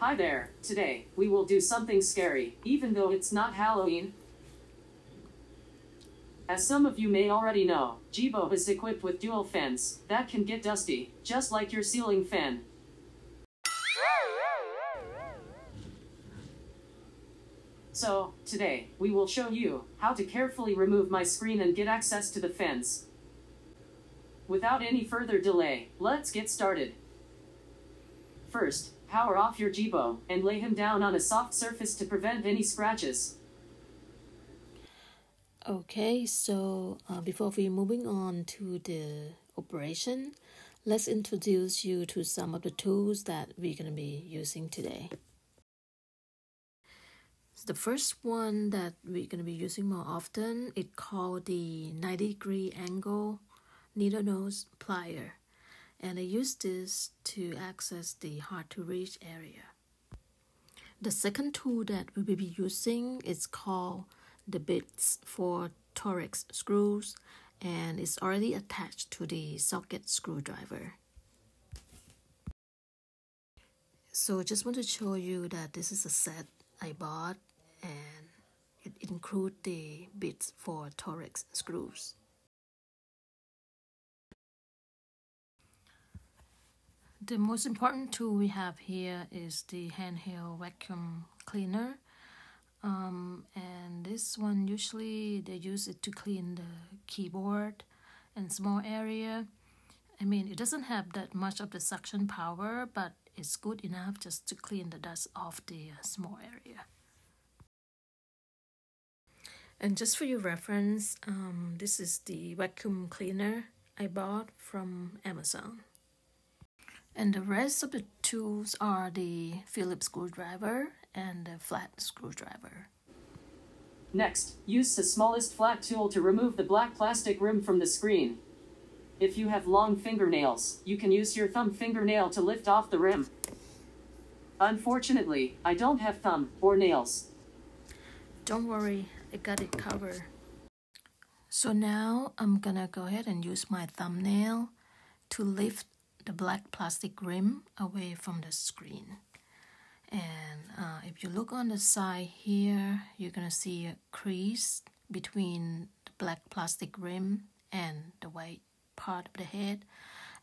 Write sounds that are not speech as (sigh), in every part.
Hi there. Today, we will do something scary, even though it's not Halloween. As some of you may already know, Jibo is equipped with dual fans that can get dusty, just like your ceiling fan. So, today, we will show you how to carefully remove my screen and get access to the fence. Without any further delay, let's get started. First, power off your Jibo and lay him down on a soft surface to prevent any scratches. Okay, so uh, before we moving on to the operation, let's introduce you to some of the tools that we're going to be using today. The first one that we're going to be using more often is called the 90 degree angle needle nose plier and I use this to access the hard to reach area. The second tool that we will be using is called the bits for Torx screws and it's already attached to the socket screwdriver. So I just want to show you that this is a set I bought and it includes the bits for Torx screws. The most important tool we have here is the handheld vacuum cleaner. Um, and this one usually they use it to clean the keyboard and small area. I mean, it doesn't have that much of the suction power, but it's good enough just to clean the dust off the uh, small area. And just for your reference, um, this is the vacuum cleaner I bought from Amazon. And the rest of the tools are the Phillips screwdriver and the flat screwdriver. Next, use the smallest flat tool to remove the black plastic rim from the screen. If you have long fingernails, you can use your thumb fingernail to lift off the rim. Unfortunately, I don't have thumb or nails. Don't worry, I got it covered. So now I'm gonna go ahead and use my thumbnail to lift the black plastic rim away from the screen. And uh, if you look on the side here, you're gonna see a crease between the black plastic rim and the white part of the head.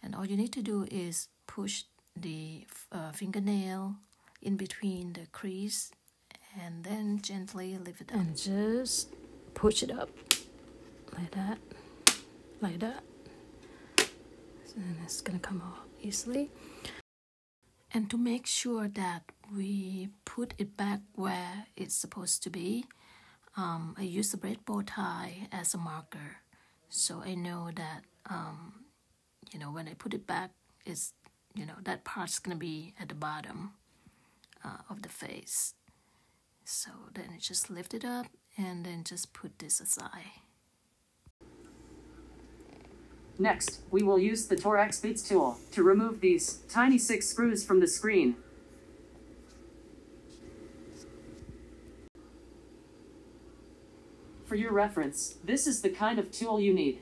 And all you need to do is push the uh, fingernail in between the crease and then gently lift it up. And just push it up like that, like that and it's gonna come off easily. And to make sure that we put it back where it's supposed to be um, I use the braid bow tie as a marker. So I know that um, you know when I put it back it's you know that part's gonna be at the bottom uh, of the face. So then just lift it up and then just put this aside Next, we will use the Torx Bits tool to remove these tiny six screws from the screen. For your reference, this is the kind of tool you need.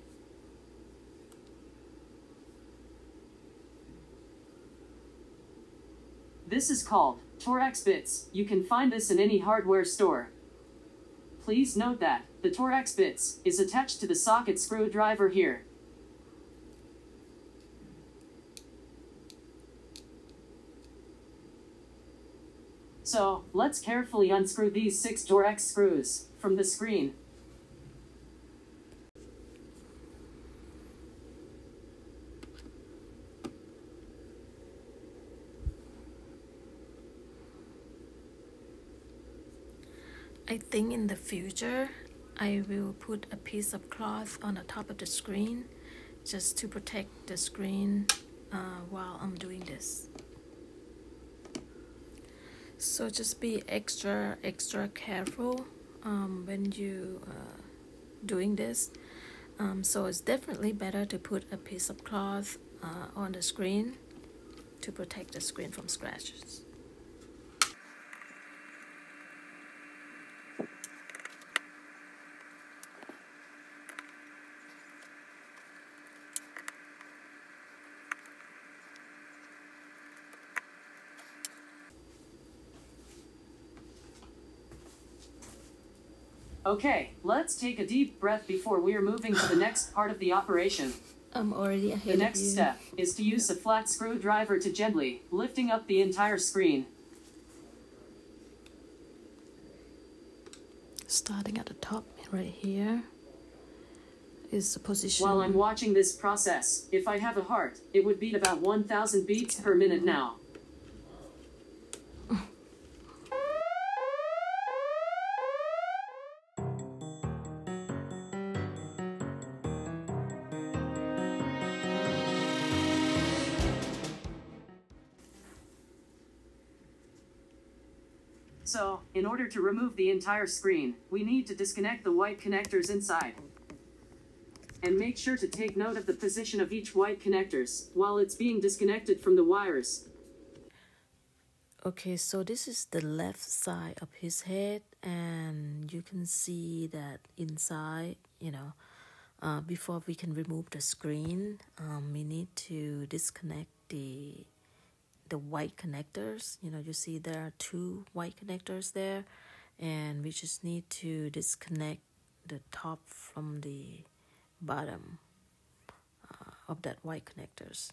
This is called Torx Bits. You can find this in any hardware store. Please note that the Torx Bits is attached to the socket screwdriver here. So, let's carefully unscrew these six Torx screws from the screen. I think in the future, I will put a piece of cloth on the top of the screen just to protect the screen uh, while I'm doing this. So just be extra, extra careful um, when you uh, doing this. Um, so it's definitely better to put a piece of cloth uh, on the screen to protect the screen from scratches. Okay, let's take a deep breath before we're moving to the next part of the operation. (sighs) I'm already ahead The next step is to use a flat screwdriver to gently lifting up the entire screen. Starting at the top right here is the position. While I'm watching this process, if I have a heart, it would beat about 1000 beats per minute now. So, in order to remove the entire screen, we need to disconnect the white connectors inside. And make sure to take note of the position of each white connectors while it's being disconnected from the wires. Okay, so this is the left side of his head, and you can see that inside, you know, uh, before we can remove the screen, um, we need to disconnect the the white connectors. You know, you see there are two white connectors there, and we just need to disconnect the top from the bottom uh, of that white connectors.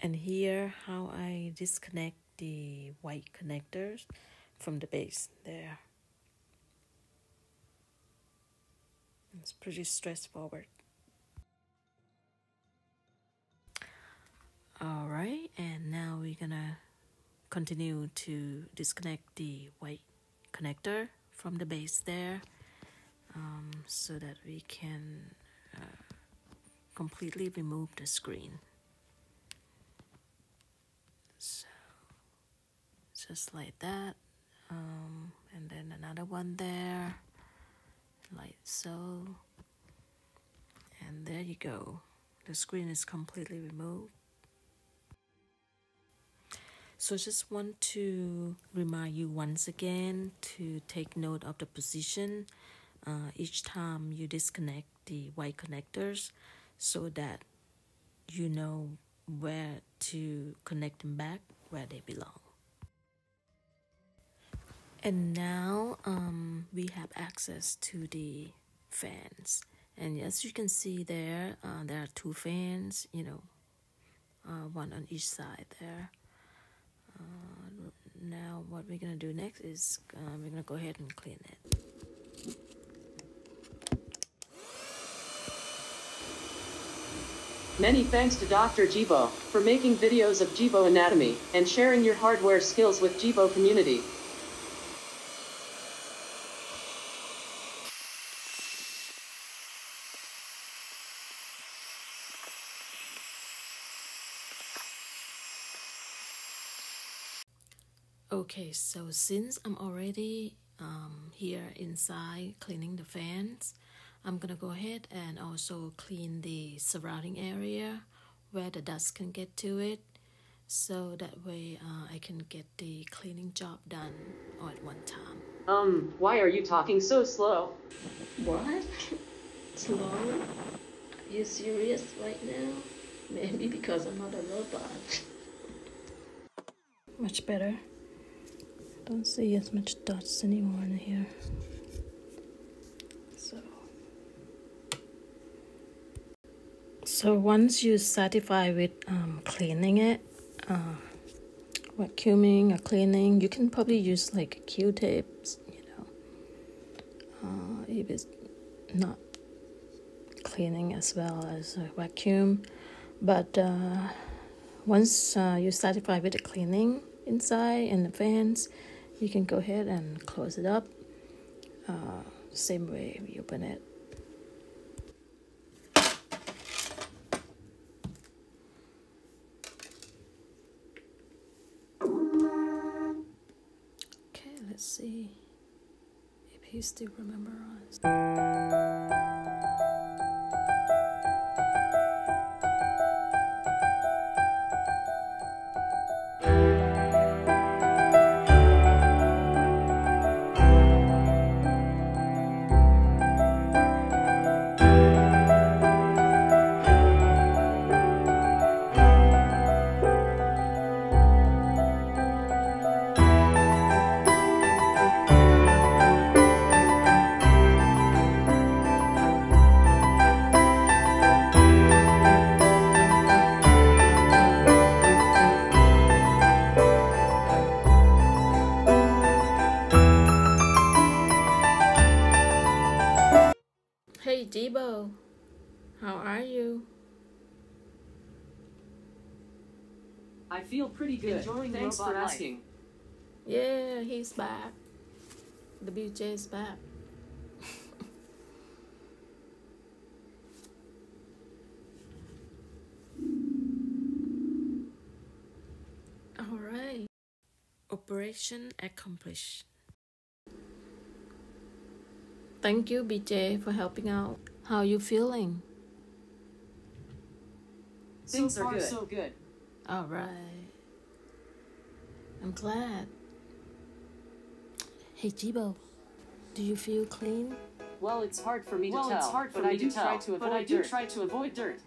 and here how I disconnect the white connectors from the base there. It's pretty straightforward. And now we're gonna continue to disconnect the white connector from the base there um, so that we can uh, completely remove the screen. So just like that. Um, and then another one there, like so. And there you go. The screen is completely removed. So just want to remind you once again to take note of the position uh, each time you disconnect the white connectors so that you know where to connect them back where they belong. And now um, we have access to the fans. And as you can see there, uh, there are two fans, you know, uh, one on each side there. What we're gonna do next is uh, we're gonna go ahead and clean it. Many thanks to Dr. Jibo for making videos of Jibo anatomy and sharing your hardware skills with Jibo community. Okay, so since I'm already um, here inside cleaning the fans, I'm gonna go ahead and also clean the surrounding area where the dust can get to it so that way uh, I can get the cleaning job done all at one time. Um, why are you talking so slow? What? Slow? Are you serious right now? Maybe because I'm not a robot. Much better. Don't see as much dots anymore in here. So. So once you satisfy with um, cleaning it, uh, vacuuming or cleaning, you can probably use like Q-tips, you know, uh, if it's not cleaning as well as a vacuum. But uh, once uh, you satisfy with the cleaning inside and the fans, you can go ahead and close it up. Uh, same way we open it. Okay, let's see if he still remember us. Jibo, how are you? I feel pretty good. Enjoying Thanks for asking. Yeah, he's back. The BJ is back. (laughs) All right. Operation accomplished. Thank you, BJ, for helping out. How are you feeling? Things so are good. so good. All right. I'm glad. Hey, Jibo, do you feel clean? Well, it's hard for me to well, tell. Well, it's hard for but me I do try to avoid but I do dirt. try to avoid dirt.